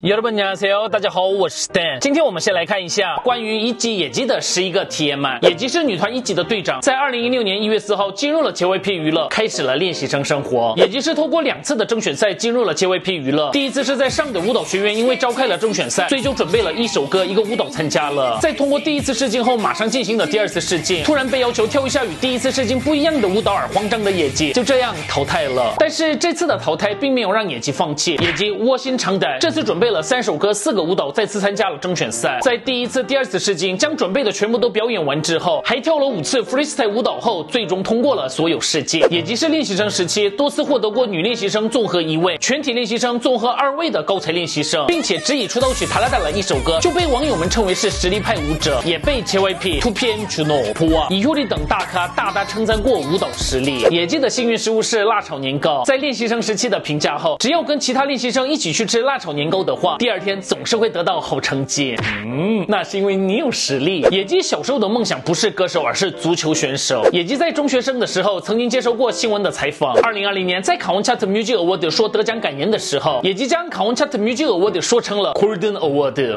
여러분안녕하세요，大家好，我是 Stan。今天我们先来看一下关于一级野鸡的十一个体验满。野鸡是女团一级的队长，在二零一六年一月四号进入了 JYP 娱乐，开始了练习生生活。野鸡是通过两次的甄选赛进入了 JYP 娱乐，第一次是在上的舞蹈学院，因为召开了甄选赛，所以就准备了一首歌一个舞蹈参加了。在通过第一次试镜后，马上进行了第二次试镜，突然被要求跳一下与第一次试镜不一样的舞蹈而慌张的野鸡就这样淘汰了。但是这次的淘汰并没有让野鸡放弃，野鸡卧薪尝胆，这次准备 了三首歌。四个舞蹈再次参加了甄选赛，在第一次、第二次试镜将准备的全部都表演完之后，还跳了五次 freestyle 舞蹈后，最终通过了所有试镜。也即是练习生时期多次获得过女练习生综合一位、全体练习生综合二位的高才练习生，并且只以出道曲《塔拉达》了一首歌就被网友们称为是实力派舞者，也被 JYP、2PM、Juno、普啊、以 u 等大咖大大称赞过舞蹈实力。野鸡的幸运食物是辣炒年糕，在练习生时期的评价后，只要跟其他练习生一起去吃辣炒年糕的话，第二天总是会得到好成绩，嗯，那是因为你有实力。野鸡小时候的梦想不是歌手，而是足球选手。野鸡在中学生的时候曾经接受过新闻的采访。二零二零年在卡文 Chat Music Award 说得奖感言的时候，野鸡将卡文 Chat Music Award 说成了 Golden Award。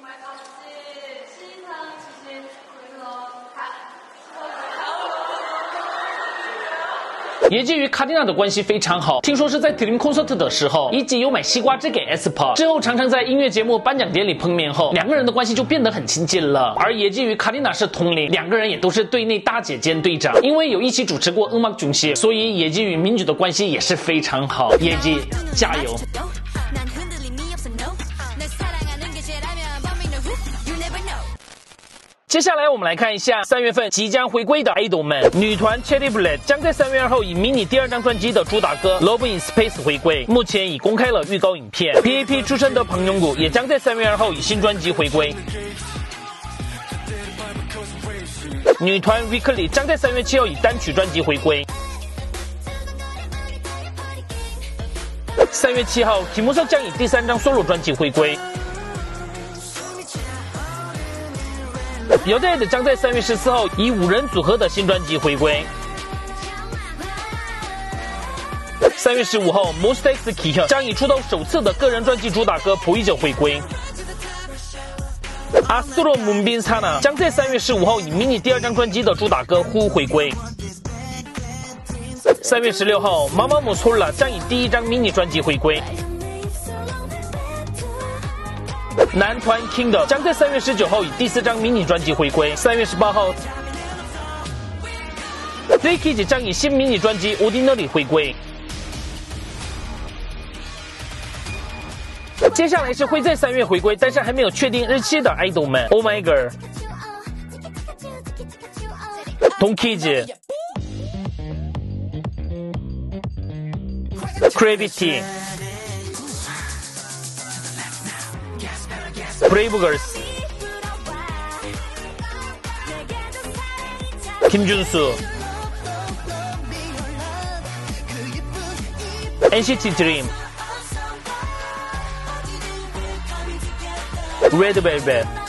野鸡与卡蒂娜的关系非常好，听说是在 Dream Concert 的时候，野鸡有买西瓜汁给 aespa，之后常常在音乐节目颁奖典礼碰面后，两个人的关系就变得很亲近了。而野鸡与卡蒂娜是同龄，两个人也都是队内大姐兼队长，因为有一起主持过《恩马囧系》，所以野鸡与民主的关系也是非常好。野鸡加油！接下来我们来看一下三月份即将回归的 idol 们。女团 Cherry Bullet 将在三月二号以迷你第二张专辑的主打歌《Love in Space》回归，目前已公开了预告影片。P.A.P 出身的彭永谷也将在三月二号以新专辑回归。女团 Weekly 将在三月七号以单曲专辑回归。三月七号，Kim 将以第三张 solo 专辑回归。Yodead 将在三月十四号以五人组合的新专辑回归。三月十五号，Most X Key 将以出道首次的个人专辑主打歌《普伊酒》回归。Astro Moonbin Sana 将在三月十五号以迷你第二张专辑的主打歌《呼》回归。三月十六号毛毛姆苏尔将以第一张迷你专辑回归。男团 Kingdom 将在三月十九号以第四张迷你专辑回归。三月十八号，ZKID 将以新迷你专辑《Ordinary》回归。接下来是会在三月回归，但是还没有确定日期的 idol 们：Oh My Girl、Donkey、Gravity。 브레이브 걸스. 김준수. NCT 드림 레드벨벳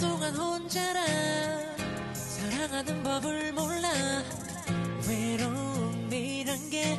오랫동안 혼자라. 사랑하는 법을 몰라. 외로움이란 게